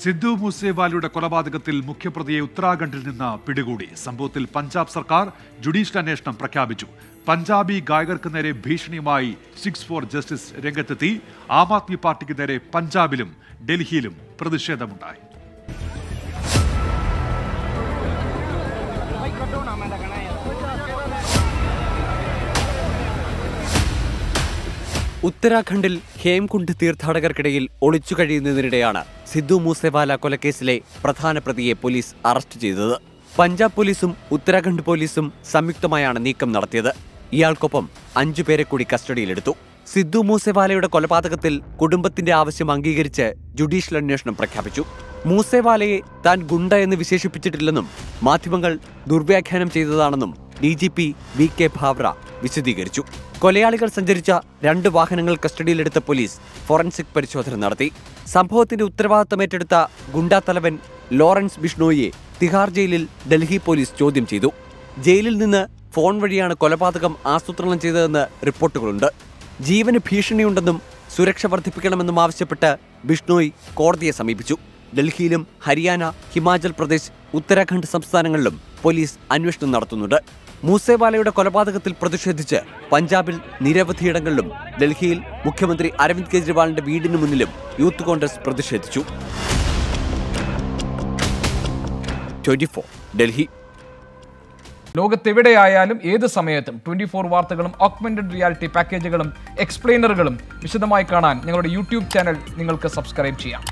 സിദ്ധു മൂസേവാലയുടെ കൊലപാതകത്തിൽ മുഖ്യപ്രതിയെ ഉത്തരാഖണ്ഡിൽ നിന്ന് പിടികൂടി. സംഭവത്തിൽ പഞ്ചാബ് സർക്കാർ ജുഡീഷ്യൽ അന്വേഷണം പ്രഖ്യാപിച്ചു. പഞ്ചാബി ഗായകർക്ക് നേരെ ഭീഷണിയുമായി സിക്സ് ഫോർ ജസ്റ്റിസ് രംഗത്തെത്തി. ആം ആദ്മി പാർട്ടിക്ക് നേരെ പഞ്ചാബിലും ഡൽഹിയിലും പ്രതിഷേധമുണ്ടായി. ഉത്തരാഖണ്ഡിൽ ഹേംകുണ്ട് തീർത്ഥാടകർക്കിടയിൽ ഒളിച്ചു കഴിയുന്നതിനിടെയാണ് സിദ്ധു മൂസേവാല കൊലക്കേസിലെ പ്രധാന പ്രതിയെ പോലീസ് അറസ്റ്റ് ചെയ്തത്. പഞ്ചാബ് പോലീസും ഉത്തരാഖണ്ഡ് പോലീസും സംയുക്തമായാണ് നീക്കം നടത്തിയത്. ഇയാൾക്കൊപ്പം അഞ്ചു പേരെ കൂടി കസ്റ്റഡിയിലെടുത്തു. സിദ്ധു മൂസേവാലയുടെ കൊലപാതകത്തിൽ കുടുംബത്തിന്റെ ആവശ്യം അംഗീകരിച്ച് ജുഡീഷ്യൽ അന്വേഷണം പ്രഖ്യാപിച്ചു. മൂസേവാലയെ താൻ ഗുണ്ട എന്ന് വിശേഷിപ്പിച്ചിട്ടില്ലെന്നും മാധ്യമങ്ങൾ ദുർവ്യാഖ്യാനം ചെയ്തതാണെന്നും D G P V K Bhavra വിശദീകരിച്ചു. കൊലയാളികൾ സഞ്ചരിച്ച രണ്ട് വാഹനങ്ങൾ കസ്റ്റഡിയിലെടുത്ത പോലീസ് ഫോറൻസിക് പരിശോധന നടത്തി. സംഭവത്തിന്റെ ഉത്തരവാദിത്തം ഏറ്റെടുത്ത ഗുണ്ടാ തലവൻ ലോറൻസ് ബിഷ്ണോയെ തിഹാർ ജയിലിൽ ഡൽഹി പോലീസ് ചോദ്യം ചെയ്തു. ജയിലിൽ നിന്ന് ഫോൺ വഴിയാണ് കൊലപാതകം ആസൂത്രണം ചെയ്തതെന്ന് റിപ്പോർട്ടുകളുണ്ട്. ജീവന് ഭീഷണിയുണ്ടെന്നും സുരക്ഷ വർദ്ധിപ്പിക്കണമെന്നും ആവശ്യപ്പെട്ട് ബിഷ്ണോയ് കോടതിയെ സമീപിച്ചു. ഡൽഹിയിലും ഹരിയാന ഹിമാചൽ പ്രദേശ് ഉത്തരാഖണ്ഡ് സംസ്ഥാനങ്ങളിലും പോലീസ് അന്വേഷണം നടത്തുന്നുണ്ട്. മൂസേവാലയുടെ കൊലപാതകത്തിൽ പ്രതിഷേധിച്ച് പഞ്ചാബിൽ നിരവധിയിടങ്ങളിലും ഡൽഹിയിൽ മുഖ്യമന്ത്രി അരവിന്ദ് കെജ്രിവാളിന്റെ വീടിന് മുന്നിലും യൂത്ത് കോൺഗ്രസ് പ്രതിഷേധിച്ചു. ട്വന്റി ഡൽഹി. ലോകത്തെവിടെയായാലും ഏത് സമയത്തും ട്വന്റി ഫോർ വാർത്തകളും ഓക്മെന്റഡ് റിയാലിറ്റി പാക്കേജുകളും എക്സ്പ്ലെയിനറുകളും വിശദമായി കാണാൻ ഞങ്ങളുടെ യൂട്യൂബ് ചാനൽ നിങ്ങൾക്ക് സബ്സ്ക്രൈബ് ചെയ്യാം.